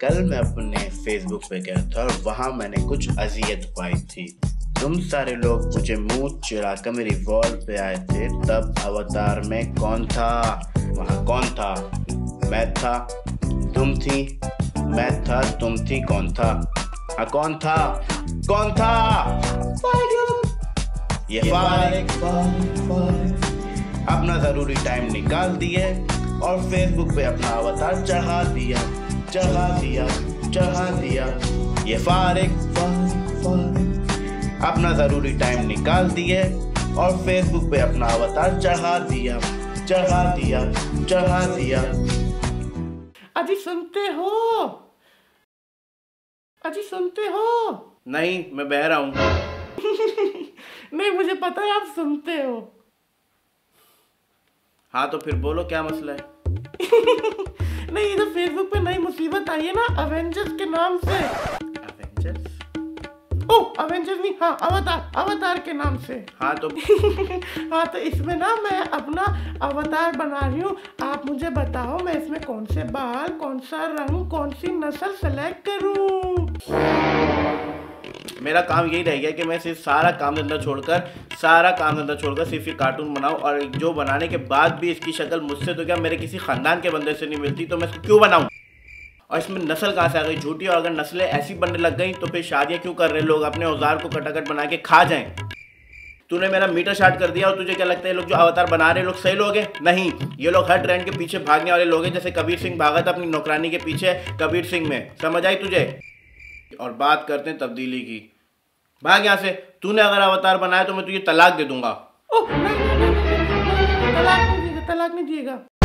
कल मैं अपने फेसबुक पे गया था और वहाँ मैंने कुछ अजियत पाई थी। तुम सारे लोग मुझे मुँह चिढ़ा कर मेरी वॉल पे आए थे। तब अवतार में कौन था? वहाँ कौन था? मैं था। तुम थी? मैं था। तुम थी? कौन था? हाँ कौन था? कौन था? ये फारिक अपना ज़रूरी टाइम निकाल दिए और फेसबुक पे अपना अवतार चढ़ा दिया। चढ़ा दिया चढ़ा दिया। ये फारिक अपना ज़रूरी टाइम निकाल दिए और फेसबुक पे अपना अवतार चढ़ा दिया चढ़ा दिया चढ़ा दिया। अजी सुनते हो? अजी सुनते हो? नहीं मैं बह रहा हूँ। नहीं मुझे पता है आप सुनते हो। हाँ तो फिर बोलो क्या मसला है? नहीं तो फेसबुक पे नई मुसीबत आई है ना अवेंजर्स के नाम से। एवेंजर्स ओ अवेंजर्स नहीं हाँ अवतार अवतार के नाम से। हाँ तो हाँ तो इसमें ना मैं अपना अवतार बना रही हूँ। आप मुझे बताओ मैं इसमें कौन से बाल कौन सा रंग कौन सी नस्ल सेलेक्ट करूँ? मेरा काम यही रह गया कि मैं सिर्फ़ सारा काम धंधा छोड़कर, सारा काम धंधा छोड़कर सिर्फ़ ये कार्टून बनाऊँ और जो बनाने के बाद भी इसकी शक्ल मुझसे तो क्या मेरे किसी खानदान के बंदे से नहीं मिलती तो मैं इसको क्यों बनाऊँ? और इसमें नस्ल कहाँ से आ गई? झूठी? और अगर नस्लें ऐसी बनने लग गई तो फिर शादियाँ क्यों कर रहे लोग? अपने औज़ार को कटाकट बना के खा जाएँ। तूने मेरा मीटर शार्ट कर दिया और तुझे क्या लगता है लोग जो अवतार बना रहे लोग सही लोग हैं? नहीं। ये लोग हर ट्रेंड के पीछे भागने वाले लोग हैं, जैसे कबीर सिंह भागा था अपनी नौकरानी के पीछे कबीर सिंह में। समझ आई तुझे? और बात करते हैं तब्दीली की भाग यहाँ से तूने अगर अवतार बनाया तो मैं तुझे तलाक दे दूँगा नहीं नहीं, नहीं, नहीं, नहीं, नहीं, तलाक नहीं दिएगा तलाक नहीं दिएगा